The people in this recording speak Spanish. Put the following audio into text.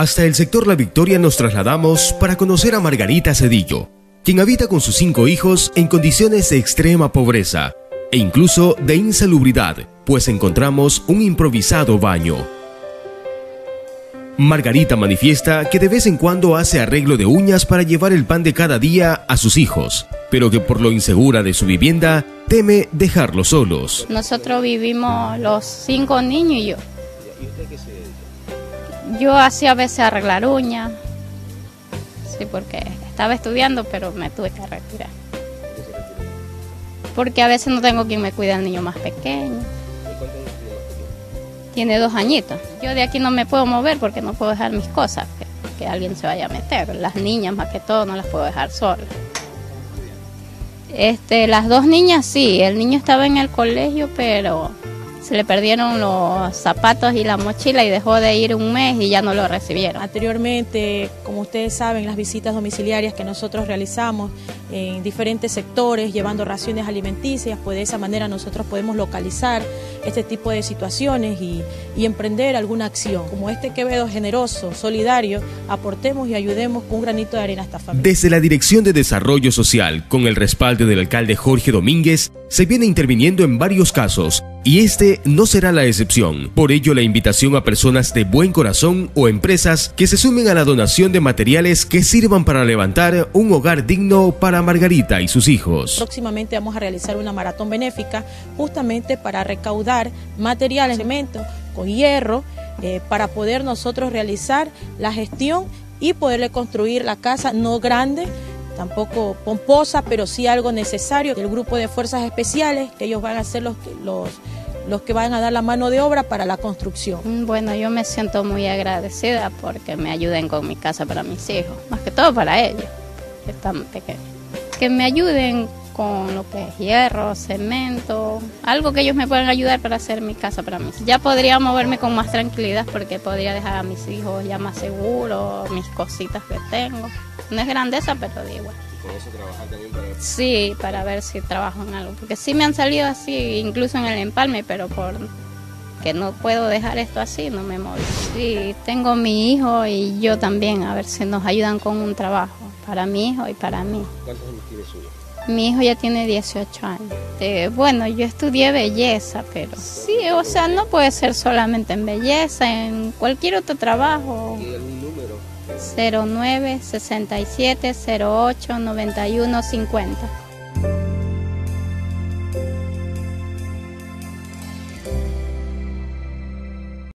Hasta el sector La Victoria nos trasladamos para conocer a Margarita Cedillo, quien habita con sus cinco hijos en condiciones de extrema pobreza e incluso de insalubridad, pues encontramos un improvisado baño. Margarita manifiesta que de vez en cuando hace arreglo de uñas para llevar el pan de cada día a sus hijos, pero que por lo insegura de su vivienda teme dejarlos solos. Nosotros vivimos los cinco niños y yo. Yo hacía a veces arreglar uñas, sí, porque estaba estudiando, pero me tuve que retirar. Porque a veces no tengo quien me cuide al niño más pequeño. Tiene dos añitos. Yo de aquí no me puedo mover porque no puedo dejar mis cosas, que, que alguien se vaya a meter. Las niñas más que todo no las puedo dejar solas. Este, las dos niñas sí, el niño estaba en el colegio, pero se le perdieron los zapatos y la mochila y dejó de ir un mes y ya no lo recibieron. Anteriormente, como ustedes saben, las visitas domiciliarias que nosotros realizamos en diferentes sectores, llevando raciones alimenticias, pues de esa manera nosotros podemos localizar este tipo de situaciones y, y emprender alguna acción. Como este Quevedo generoso, solidario, aportemos y ayudemos con un granito de arena a esta familia. Desde la Dirección de Desarrollo Social, con el respaldo del alcalde Jorge Domínguez, se viene interviniendo en varios casos y este no será la excepción. Por ello, la invitación a personas de buen corazón o empresas que se sumen a la donación de materiales que sirvan para levantar un hogar digno para Margarita y sus hijos. Próximamente vamos a realizar una maratón benéfica justamente para recaudar materiales, elementos con hierro, eh, para poder nosotros realizar la gestión y poderle construir la casa no grande, tampoco pomposa, pero sí algo necesario. El grupo de fuerzas especiales, que ellos van a ser los, los, los que van a dar la mano de obra para la construcción. Mm, Bueno, yo me siento muy agradecida porque me ayuden con mi casa para mis hijos, más que todo para ellos, que están pequeños. Que me ayuden con lo que es hierro, cemento, algo que ellos me puedan ayudar para hacer mi casa para mí. Ya podría moverme con más tranquilidad porque podría dejar a mis hijos ya más seguros, mis cositas que tengo. No es grandeza, pero digo. con eso trabajar también para Sí, para ver si trabajo en algo. Porque sí me han salido así, incluso en el empalme, pero por que no puedo dejar esto así, no me moví. Sí, tengo mi hijo y yo también, a ver si nos ayudan con un trabajo para mi hijo y para mí. ¿Cuántos años tiene su hijo? Mi hijo ya tiene 18 años. Eh, bueno, yo estudié belleza, pero sí, o sea, no puede ser solamente en belleza, en cualquier otro trabajo. ¿Tiene algún número? 09 67 08 91 50.